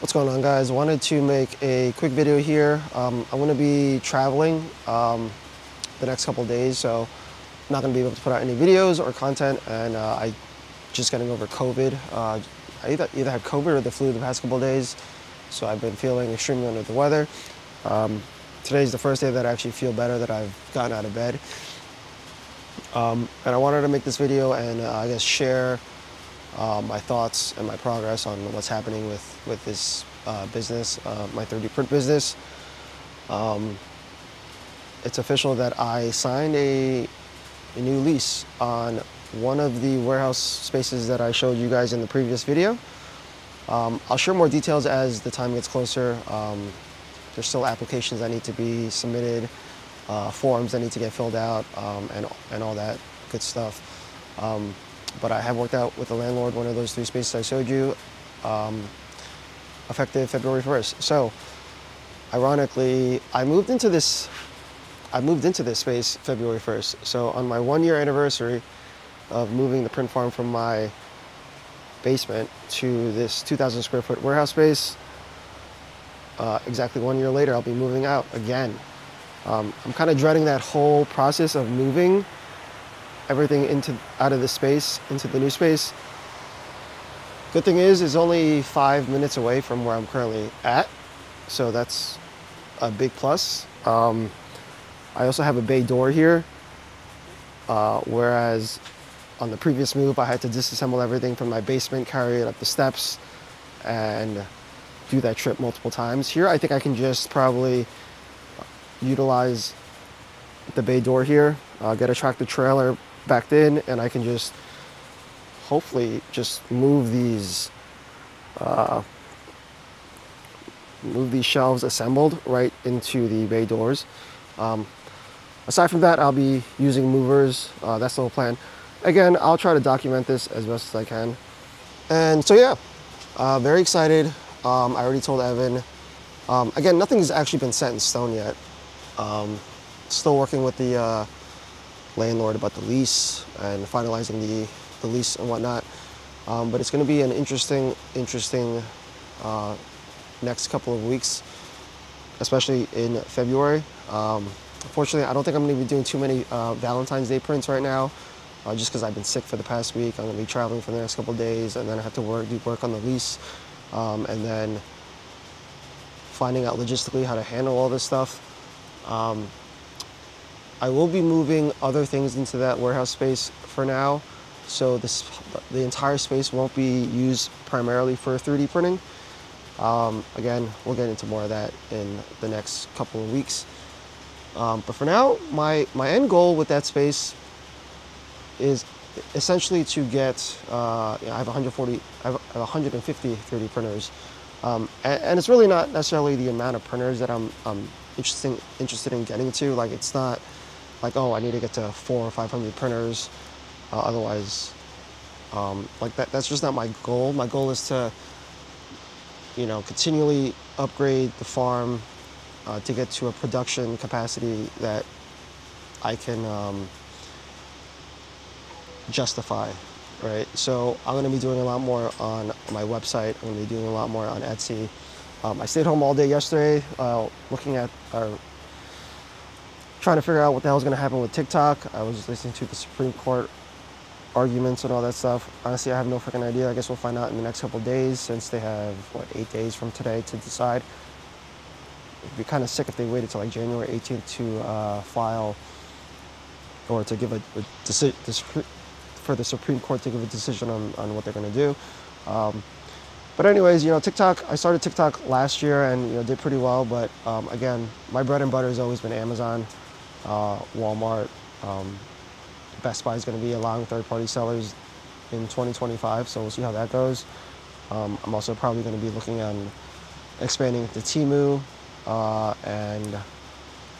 What's going on guys? Wanted to make a quick video here. Um, I'm going to be traveling um, the next couple days, so I'm not going to be able to put out any videos or content, and uh, I just getting over COVID. Uh, I either, either had COVID or the flu the past couple days, so I've been feeling extremely under the weather. Um, today's the first day that I actually feel better, that I've gotten out of bed. Um, and I wanted to make this video and uh, I guess share uh, my thoughts and my progress on what's happening with, with this uh, business, uh, my 3D print business. Um, it's official that I signed a, a new lease on one of the warehouse spaces that I showed you guys in the previous video. Um, I'll share more details as the time gets closer. Um, there's still applications that need to be submitted, uh, forms that need to get filled out, um, and, and all that good stuff. But I have worked out with the landlord one of those three spaces I showed you, um, effective February 1st. So, ironically, I moved into this. I moved into this space February 1st. So on my one year anniversary of moving the print farm from my basement to this 2,000 square foot warehouse space, uh, exactly one year later, I'll be moving out again. Um, I'm kind of dreading that whole process of moving everything into out of the space into the new space. Good thing is, it's only five minutes away from where I'm currently at, so that's a big plus. Um, I also have a bay door here, uh, whereas on the previous move, I had to disassemble everything from my basement, carry it up the steps, and do that trip multiple times. Here, I think I can just probably utilize the bay door here, uh, get a tractor trailer, backed in and I can just hopefully just move these uh, move these shelves assembled right into the bay doors. Um, aside from that, I'll be using movers. Uh, that's the whole plan. Again, I'll try to document this as best as I can. And so yeah, uh, very excited. Um, I already told Evan. Um, again, nothing's actually been set in stone yet. Um, still working with the uh, landlord about the lease and finalizing the, the lease and whatnot. Um, but it's going to be an interesting, interesting uh, next couple of weeks, especially in February. Um, unfortunately, I don't think I'm going to be doing too many uh, Valentine's Day prints right now, uh, just because I've been sick for the past week. I'm going to be traveling for the next couple of days, and then I have to work, do work on the lease, um, and then finding out logistically how to handle all this stuff. I will be moving other things into that warehouse space for now. So this, the entire space won't be used primarily for 3D printing. Um, again, we'll get into more of that in the next couple of weeks. Um, but for now, my, my end goal with that space is essentially to get, uh, you know, I have 140, I have 150 3D printers. Um, and, and, it's really not necessarily the amount of printers that I'm, I'm interesting, interested in getting to. Like it's not, like, oh, I need to get to four or 500 printers. Uh, otherwise, um, like that, that's just not my goal. My goal is to, you know, continually upgrade the farm uh, to get to a production capacity that I can um, justify, right? So I'm going to be doing a lot more on my website. I'm going to be doing a lot more on Etsy. Um, I stayed home all day yesterday, uh, looking at our trying to figure out what the hell is going to happen with TikTok. I was listening to the Supreme Court arguments and all that stuff. Honestly, I have no freaking idea. I guess we'll find out in the next couple days since they have, what, eight days from today to decide. It'd be kind of sick if they waited till like January 18th to uh, file or to give a, a decision for the Supreme Court to give a decision on, on what they're going to do. Um, but anyways, you know, TikTok, I started TikTok last year and, you know, did pretty well. But um, again, my bread and butter has always been Amazon uh, Walmart. Um, Best Buy is going to be allowing third-party sellers in 2025, so we'll see how that goes. Um, I'm also probably going to be looking at expanding to Temu uh, and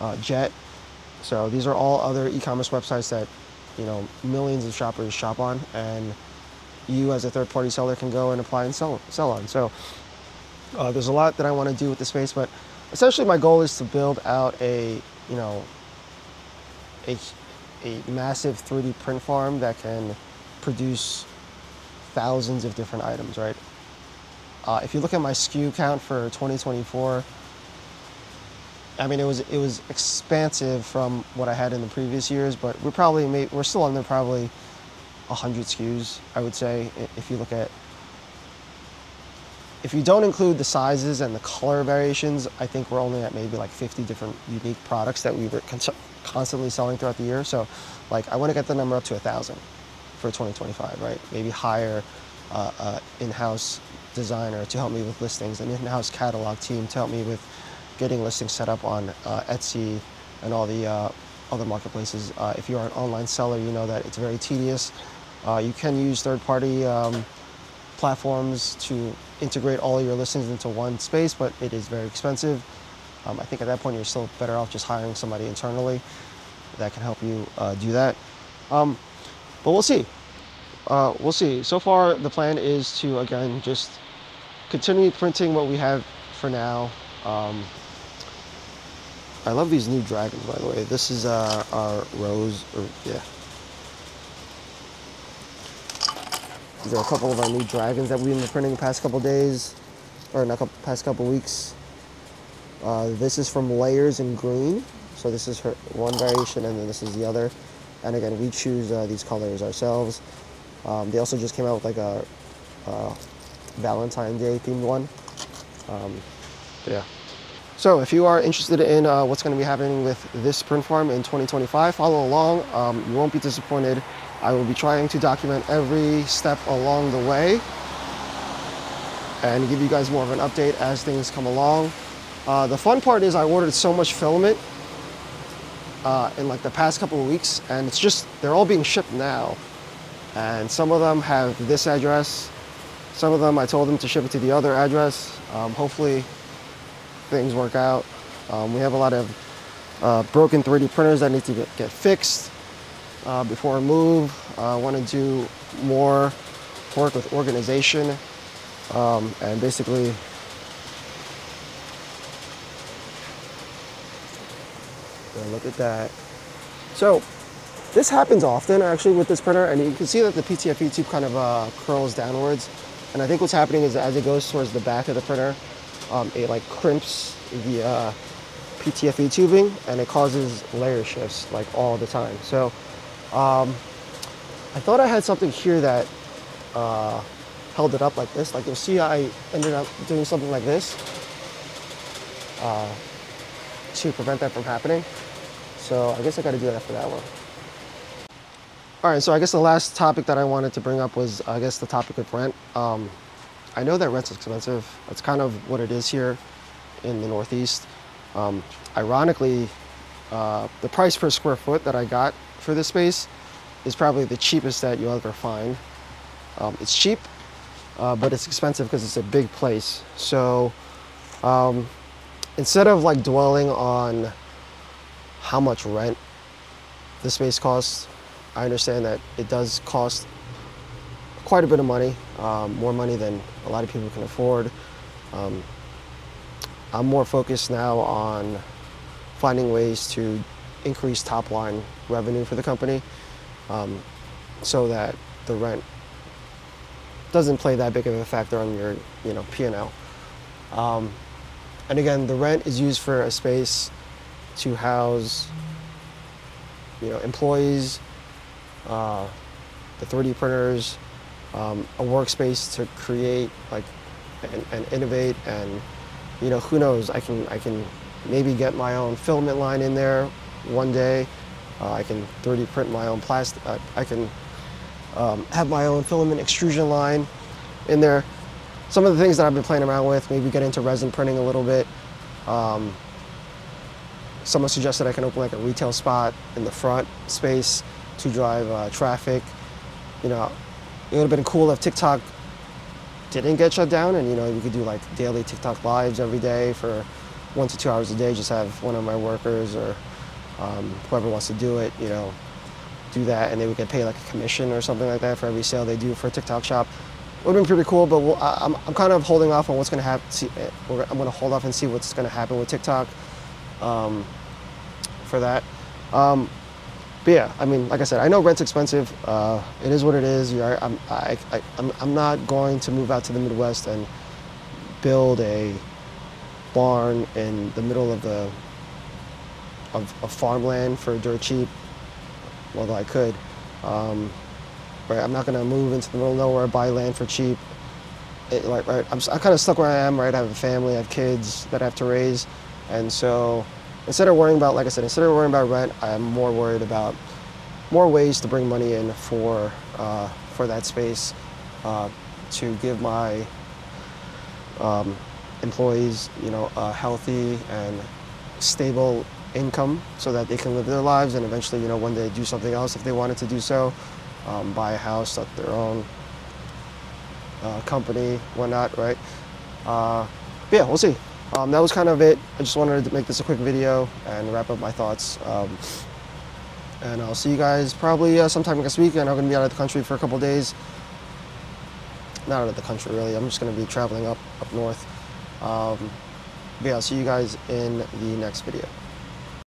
uh, Jet. So these are all other e-commerce websites that you know millions of shoppers shop on, and you as a third-party seller can go and apply and sell sell on. So uh, there's a lot that I want to do with the space, but essentially my goal is to build out a you know a, a massive 3D print farm that can produce thousands of different items, right? Uh, if you look at my SKU count for 2024, I mean, it was it was expansive from what I had in the previous years, but we're probably made, we're still under probably 100 SKUs, I would say, if you look at if you don't include the sizes and the color variations, I think we're only at maybe like 50 different unique products that we were constantly selling throughout the year. So, like, I want to get the number up to a thousand for 2025, right? Maybe hire uh, uh, in-house designer to help me with listings, an in-house catalog team to help me with getting listings set up on uh, Etsy and all the uh, other marketplaces. Uh, if you are an online seller, you know that it's very tedious. Uh, you can use third-party um, platforms to integrate all your listings into one space, but it is very expensive. Um, I think at that point you're still better off just hiring somebody internally that can help you uh, do that. Um, but we'll see. Uh, we'll see. So far, the plan is to again just continue printing what we have for now. Um, I love these new dragons, by the way. This is uh, our rose, or yeah. These are a couple of our new dragons that we've been printing the past couple days, or in the past couple weeks. Uh, this is from Layers in Green. So this is her one variation, and then this is the other. And again, we choose uh, these colors ourselves. Um, they also just came out with like a, a Valentine Day themed one. Um, yeah. So if you are interested in uh, what's going to be happening with this print farm in 2025, follow along. Um, you won't be disappointed. I will be trying to document every step along the way and give you guys more of an update as things come along. Uh, the fun part is I ordered so much filament uh, in like the past couple of weeks and it's just, they're all being shipped now. And some of them have this address. Some of them I told them to ship it to the other address. Um, hopefully things work out. Um, we have a lot of uh, broken 3D printers that need to get, get fixed uh, before I move. I want to do more work with organization um, and basically look at that. So this happens often actually with this printer and you can see that the PTFE tube kind of uh, curls downwards. And I think what's happening is as it goes towards the back of the printer, um, it like crimps the uh, PTFE tubing and it causes layer shifts like all the time. So um, I thought I had something here that uh, held it up like this. Like you'll see I ended up doing something like this uh, to prevent that from happening. So I guess I got to do that for that one. All right, so I guess the last topic that I wanted to bring up was, I guess, the topic of rent. Um, I know that rent's expensive. That's kind of what it is here in the Northeast. Um, ironically, uh, the price per square foot that I got for this space is probably the cheapest that you'll ever find. Um, it's cheap, uh, but it's expensive because it's a big place. So um, instead of like dwelling on how much rent the space costs, I understand that it does cost quite a bit of money, um, more money than a lot of people can afford. Um, I'm more focused now on finding ways to increase top line revenue for the company um, so that the rent doesn't play that big of a factor on your you know P&L. Um, and again, the rent is used for a space to house you know employees, uh, the 3D printers, um, a workspace to create like and, and innovate and you know who knows I can I can maybe get my own filament line in there one day. Uh, I can 3D print my own plastic. Uh, I can um, have my own filament extrusion line in there. Some of the things that I've been playing around with, maybe get into resin printing a little bit. Um, someone suggested I can open like a retail spot in the front space to drive uh, traffic. You know, it would have been cool if TikTok didn't get shut down and you know, we could do like daily TikTok lives every day for one to two hours a day, just have one of my workers or um, whoever wants to do it, you know, do that, and they would get paid like a commission or something like that for every sale they do for a TikTok shop. It would have been pretty cool, but we'll, I, am I'm kind of holding off on what's going to happen. Eh, I'm going to hold off and see what's going to happen with TikTok um, for that. Um, but yeah, I mean, like I said, I know rent's expensive. Uh, it is what it is. I'm, I, I, I'm, I'm not going to move out to the Midwest and build a barn in the middle of the of, of farmland for dirt cheap. Although I could, um, right? I'm not gonna move into the middle of nowhere, buy land for cheap. It, like, right? I'm, I'm kind of stuck where I am, right? I have a family, I have kids that I have to raise, and so instead of worrying about, like I said, instead of worrying about rent, I'm more worried about more ways to bring money in for uh, for that space uh, to give my um, employees, you know, a healthy and stable income so that they can live their lives and eventually, you know, when they do something else, if they wanted to do so, um, buy a house, start their own uh, company, whatnot, right? Uh, yeah, we'll see. Um, that was kind of it. I just wanted to make this a quick video and wrap up my thoughts. Um, and I'll see you guys probably uh, sometime next week. And I'm going to be out of the country for a couple days. Not out of the country, really. I'm just going to be traveling up up north. Um, but yeah, I'll see you guys in the next video.